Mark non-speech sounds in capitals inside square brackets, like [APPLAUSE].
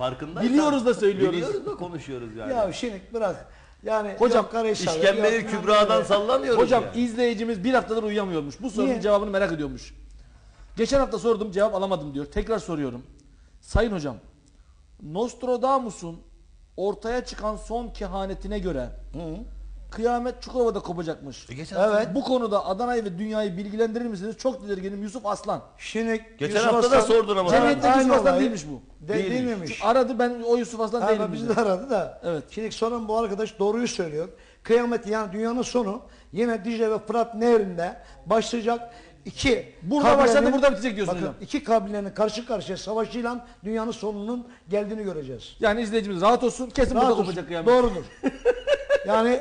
Farkındaysan. Biliyoruz da söylüyoruz. Biliyoruz da konuşuyoruz yani. Ya şimdi bırak. Yani Hocam, Karahisar'da, İşkembeyi yok Kübra'dan sallamıyoruz Hocam ya. izleyicimiz bir haftadır uyuyamıyormuş. Bu sorunun Niye? cevabını merak ediyormuş. Geçen hafta sordum cevap alamadım diyor. Tekrar soruyorum. Sayın hocam Nostradamus'un ortaya çıkan son kehanetine göre kıyamet Çukurova'da kopacakmış. E geçen Evet. Bu konuda Adana'yı ve dünyayı bilgilendirir misiniz? Çok tedirginim Yusuf Aslan. Şimdi Geçen Yusuf hafta da Aslan- sordun ama. Cemiyetteki Aynı Yusuf Aslan değilmiş bu. De, Değilmiş. değil miymiş? Aradı ben o Yusuf Aslan Ha, değilim. bizi dedi. de aradı da. Evet. Şimdi sonra bu arkadaş doğruyu söylüyor. Kıyamet yani dünyanın sonu yine Dicle ve Fırat nehrinde başlayacak. iki Burada kabilenin- başladı, burada bitecek diyorsun bakın, hocam. iki kabilenin karşı karşıya savaşıyla dünyanın sonunun geldiğini göreceğiz. Yani izleyicimiz rahat olsun. Kesin Rahat burada olsun. kopacak kıyamet. Doğrudur. [LAUGHS] yani